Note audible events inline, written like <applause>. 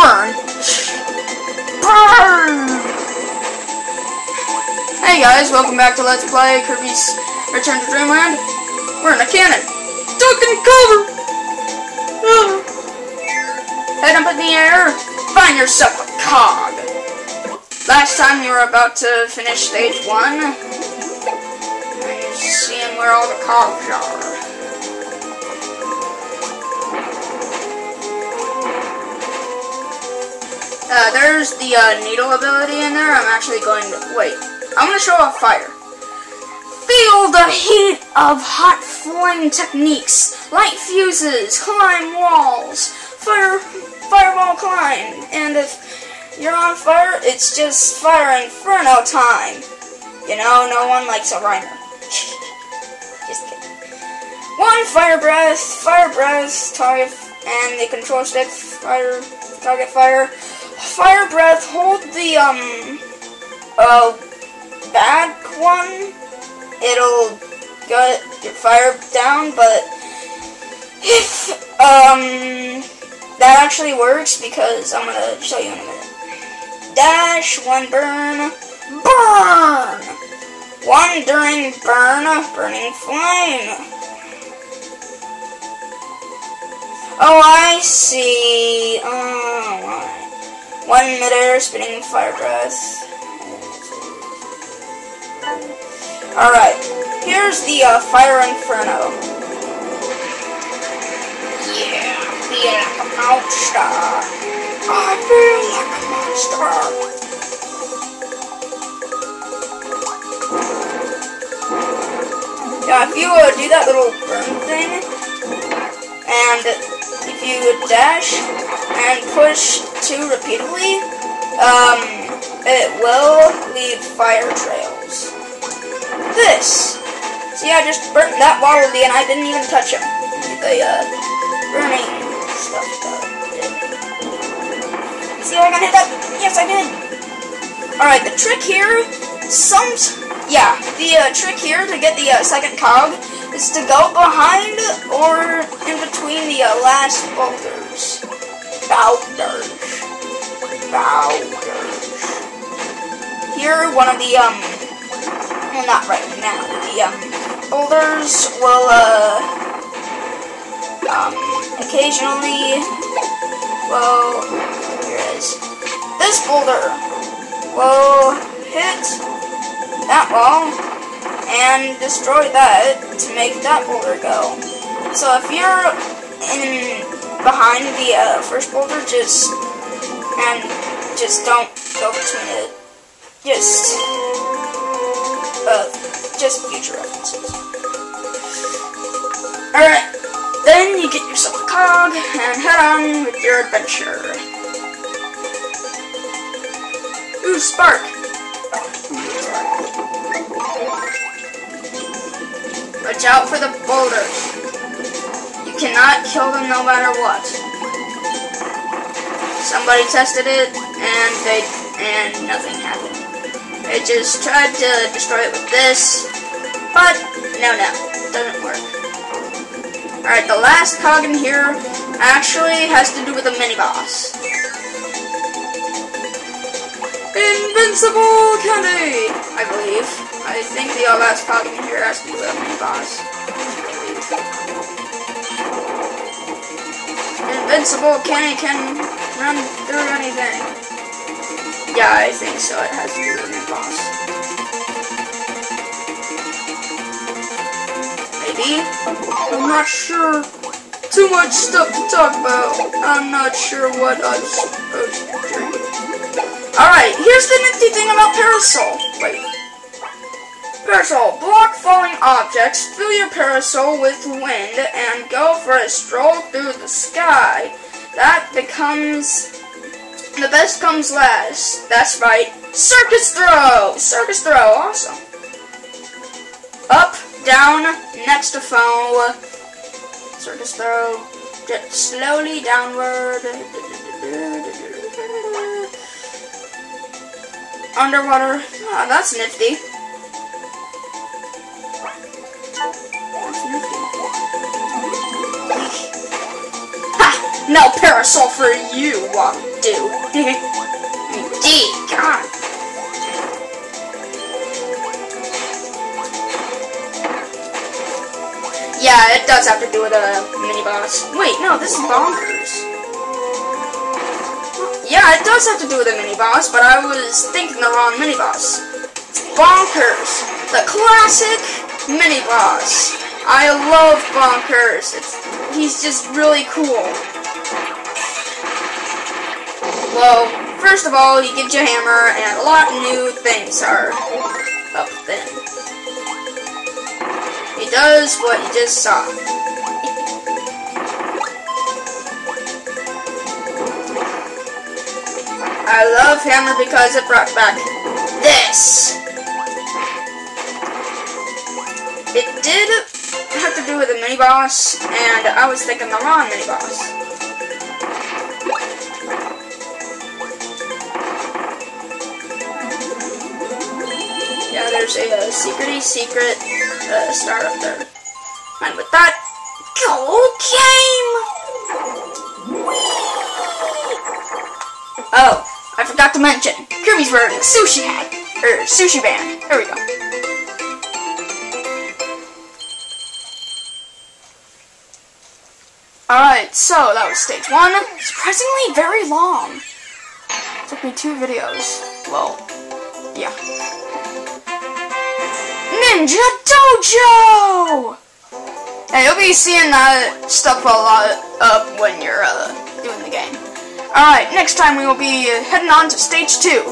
Burn! Burn! Hey guys, welcome back to Let's Play Kirby's Return to Dreamland. We're in a cannon. Duck and cover! <sighs> Head up in the air, find yourself a cog. Last time you were about to finish stage one. And seeing where all the cogs are. Uh, there's the uh, needle ability in there. I'm actually going to wait. I'm going to show off fire. Feel the heat of hot flame techniques, light fuses, climb walls, fire, fireball climb, and if you're on fire, it's just fire inferno time. You know, no one likes a rhymer. <laughs> just kidding. One fire breath, fire breath, target, and the control stick, fire, target fire. Fire breath, hold the, um, uh, back one. It'll get your fire down, but if, um, that actually works because I'm gonna show you in a minute. Dash, one burn, burn! One during burn, burning flame. Oh, I see. My. One midair spinning fire breath. Alright, here's the uh, Fire Inferno. Yeah, feel like a monster. I feel like a monster. Yeah, if you uh, do that little burn thing, and if you dash and push two repeatedly, um, it will leave fire trails. This. See, I just burnt that Wallaby and I didn't even touch him. The, uh, burning stuff did. See I got hit that? Yes, I did. Alright, the trick here, some, yeah, the uh, trick here to get the uh, second cog is to go behind or in between the uh, last boulders. Boulders. Boulders. Here, one of the, um, well, not right now, the, um, boulders will, uh, um, occasionally, well, here it is. This boulder will hit that wall and destroy that to make that boulder go. So if you're in <clears throat> behind the uh, first boulder, just and just don't go between it. Just uh, just future references. Alright, then you get yourself a cog and head on with your adventure. Ooh, spark! Watch out for the boulders. Cannot kill them no matter what. Somebody tested it and they and nothing happened. They just tried to destroy it with this, but no, no, it doesn't work. Alright, the last cog in here actually has to do with a mini boss. Invincible Candy, I believe. I think the last cog in here has to do with a mini Invincible Candy can run through anything. Yeah, I think so. It has to be mini boss. Maybe? I'm not sure. Too much stuff to talk about. I'm not sure what I'm supposed to do. Alright, here's the nifty thing about Parasol. Wait. Parasol. Block falling objects, fill your parasol with wind, and go for a stroll through the sky. That becomes... The best comes last. That's right. Circus throw! Circus throw. Awesome. Up, down, next to foe. Circus throw. Jet slowly downward. Underwater. Ah, that's. That's nifty. No parasol for you, dude. Gee, God. Yeah, it does have to do with a mini boss. Wait, no, this is bonkers. Yeah, it does have to do with a mini boss, but I was thinking the wrong mini boss. It's bonkers, the classic mini boss. I love bonkers. It's, he's just really cool. Well, first of all, you a hammer, and a lot of new things are up then. It does what you just saw. I love Hammer because it brought back this. It did have to do with a mini boss, and I was thinking the wrong mini boss. There's a, a secrety secret uh, star up there. And with that, gold game! Oh, I forgot to mention, Kirby's wearing a sushi hat, or sushi band. There we go. Alright, so that was stage one. Surprisingly very long. took me two videos. Well, yeah. Ninja Dojo! Yeah, you'll be seeing that stuff a lot up when you're uh, doing the game. Alright, next time we will be heading on to stage two.